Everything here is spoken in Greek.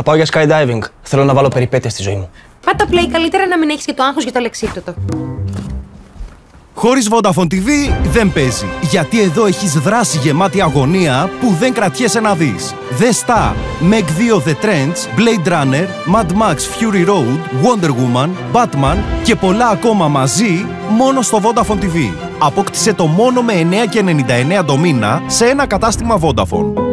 Θα πάω για skydiving. Θέλω να βάλω περιπέτεια στη ζωή μου. Πάτα play καλύτερα να μην έχεις και το άγχος για το αλεξίπτωτο. Χωρίς Vodafone TV δεν παίζει. Γιατί εδώ έχεις δράση γεμάτη αγωνία που δεν κρατιέσαι να δεις. Δες τα Meg 2 The Trends, Blade Runner, Mad Max Fury Road, Wonder Woman, Batman και πολλά ακόμα μαζί μόνο στο Vodafone TV. Απόκτησε το μόνο με 9,99 το μήνα σε ένα κατάστημα Vodafone.